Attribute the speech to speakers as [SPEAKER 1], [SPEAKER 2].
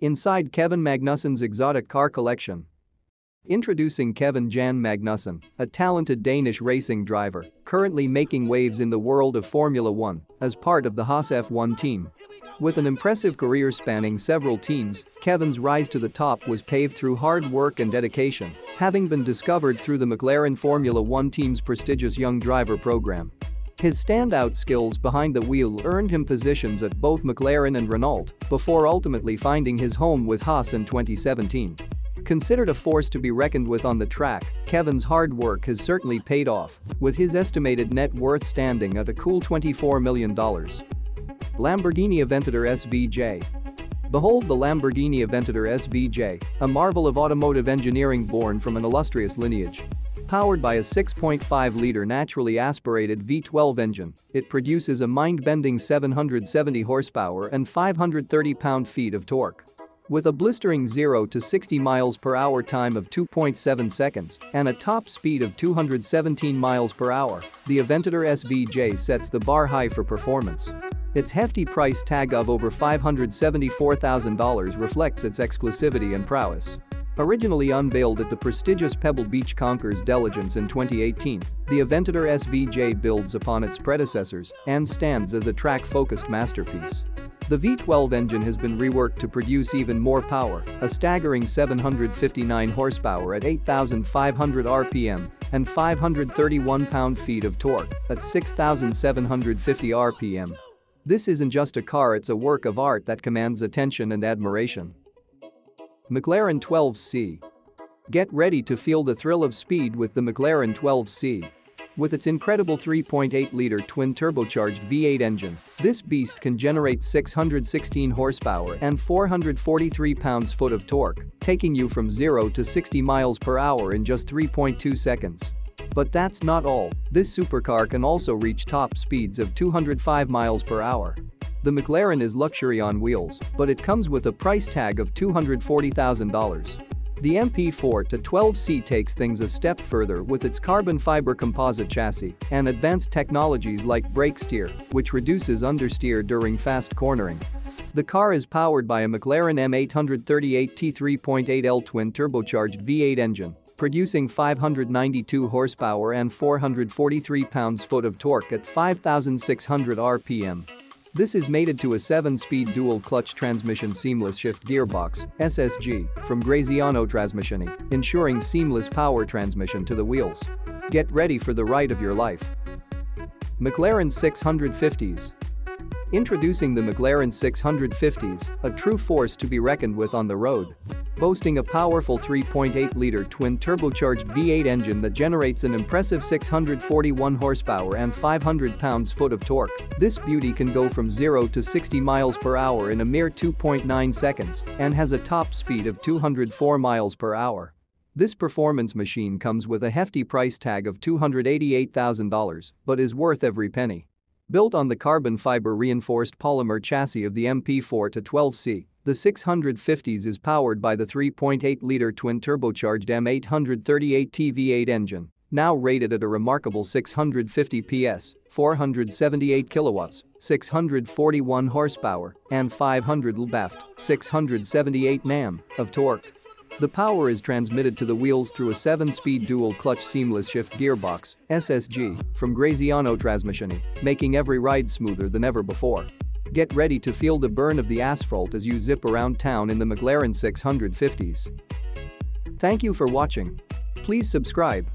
[SPEAKER 1] Inside Kevin Magnussen's exotic car collection. Introducing Kevin Jan Magnussen, a talented Danish racing driver, currently making waves in the world of Formula One as part of the Haas F1 team. With an impressive career spanning several teams, Kevin's rise to the top was paved through hard work and dedication, having been discovered through the McLaren Formula One team's prestigious young driver program. His standout skills behind the wheel earned him positions at both McLaren and Renault before ultimately finding his home with Haas in 2017. Considered a force to be reckoned with on the track, Kevin's hard work has certainly paid off, with his estimated net worth standing at a cool $24 million. Lamborghini Aventador SVJ. Behold the Lamborghini Aventador SVJ, a marvel of automotive engineering born from an illustrious lineage. Powered by a 6.5-liter naturally aspirated V12 engine, it produces a mind-bending 770 horsepower and 530 pound-feet of torque. With a blistering 0 to 60 miles per hour time of 2.7 seconds and a top speed of 217 miles per hour, the Aventador SVJ sets the bar high for performance. Its hefty price tag of over $574,000 reflects its exclusivity and prowess. Originally unveiled at the prestigious Pebble Beach Concours d'Elegance in 2018, the Aventador SVJ builds upon its predecessors and stands as a track-focused masterpiece. The V12 engine has been reworked to produce even more power, a staggering 759 horsepower at 8,500 RPM and 531 pound-feet of torque at 6,750 RPM. This isn't just a car it's a work of art that commands attention and admiration. McLaren 12C. Get ready to feel the thrill of speed with the McLaren 12C. With its incredible 3.8-liter twin-turbocharged V8 engine, this beast can generate 616 horsepower and 443 pounds-foot of torque, taking you from 0 to 60 miles per hour in just 3.2 seconds. But that's not all, this supercar can also reach top speeds of 205 miles per hour. The McLaren is luxury on wheels, but it comes with a price tag of $240,000. The MP4 to 12C takes things a step further with its carbon fiber composite chassis and advanced technologies like brake steer, which reduces understeer during fast cornering. The car is powered by a McLaren M838 T3.8L twin-turbocharged V8 engine producing 592 horsepower and 443 pounds-foot of torque at 5,600 RPM. This is mated to a 7-speed dual-clutch transmission seamless shift gearbox SSG from Graziano Trasmissioni, ensuring seamless power transmission to the wheels. Get ready for the ride of your life. McLaren 650s Introducing the McLaren 650s, a true force to be reckoned with on the road boasting a powerful 3.8-liter twin-turbocharged V8 engine that generates an impressive 641 horsepower and 500 pounds-foot of torque. This beauty can go from 0 to 60 miles per hour in a mere 2.9 seconds and has a top speed of 204 miles per hour. This performance machine comes with a hefty price tag of $288,000 but is worth every penny. Built on the carbon fiber reinforced polymer chassis of the MP4 to 12C, the 650s is powered by the 3.8-liter twin-turbocharged M838T V8 engine, now rated at a remarkable 650 PS, 478 kilowatts, 641 horsepower, and 500 lb-ft, 678 Nm of torque. The power is transmitted to the wheels through a 7-speed dual-clutch seamless shift gearbox SSG from Graziano Trasmissioni, making every ride smoother than ever before. Get ready to feel the burn of the asphalt as you zip around town in the McLaren 650s. Thank you for watching. Please subscribe